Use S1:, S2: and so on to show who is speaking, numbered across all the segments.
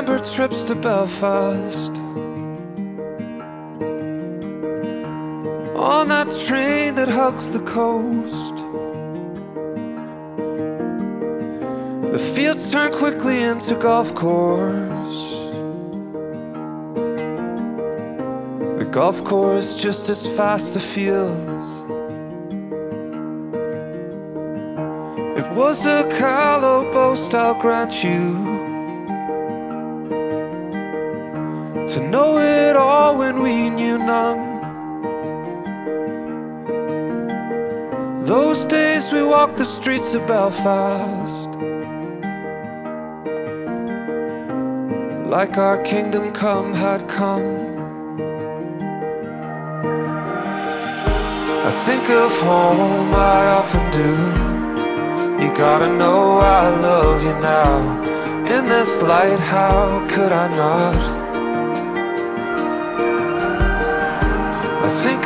S1: remember trips to Belfast. On that train that hugs the coast. The fields turn quickly into golf course. The golf course just as fast as fields. It was a callow boast, I'll grant you To know it all when we knew none. Those days we walked the streets of Belfast. Like our kingdom come had come. I think of home, I often do. You gotta know I love you now. In this light, how could I not?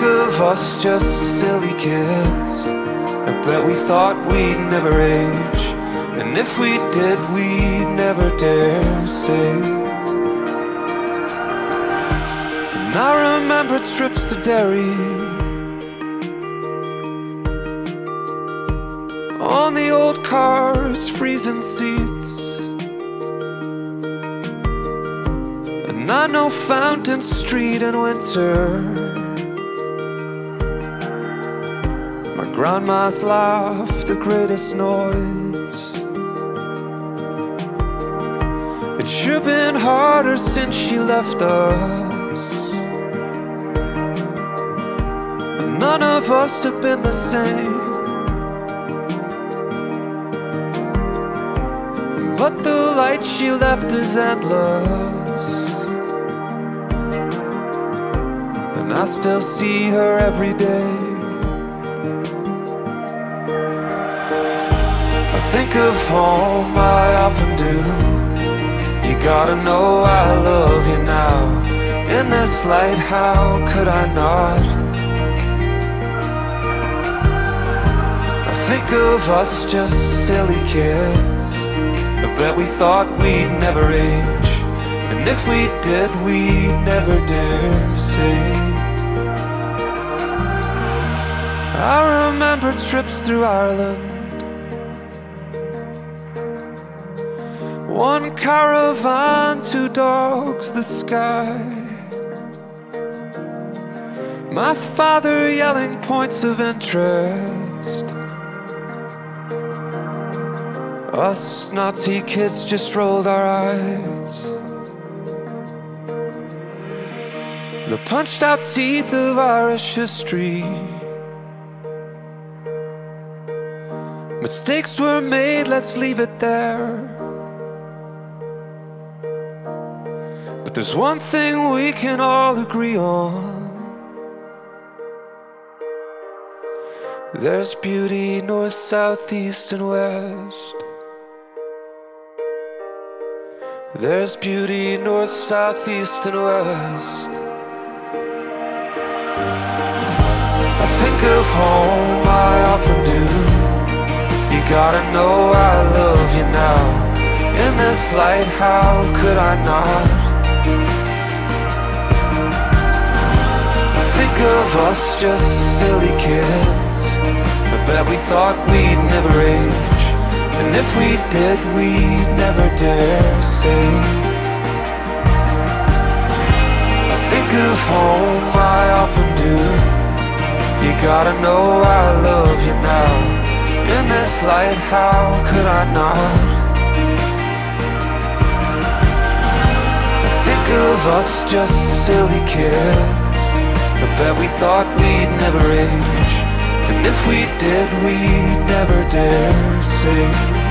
S1: Of us just silly kids. I bet we thought we'd never age. And if we did, we'd never dare say. And I remember trips to Derry. On the old cars, freezing seats. And I know Fountain Street in winter grandma's laugh, the greatest noise. It's sure been harder since she left us. None of us have been the same. But the light she left is endless. And I still see her every day think of home, I often do. You gotta know I love you now. In this light, how could I not? I think of us just silly kids. I bet we thought we'd never age. And if we did, we'd never dare say. I remember trips through Ireland One caravan, two dogs, the sky. My father yelling points of interest. Us naughty kids just rolled our eyes. The punched out teeth of Irish history. Mistakes were made, let's leave it there But there's one thing we can all agree on. There's beauty north, south, east and west. There's beauty north, south, east and west. I think of home, I often do. You gotta know I love you now. In this light, how could I not? Think of us just silly kids I bet we thought we'd never age. And if we did, we'd never dare say. I think of home, I often do. You gotta know I love you now. In this light, how could I not? I think of us just silly kids I bet we thought we'd never age and if we did, we'd never dare say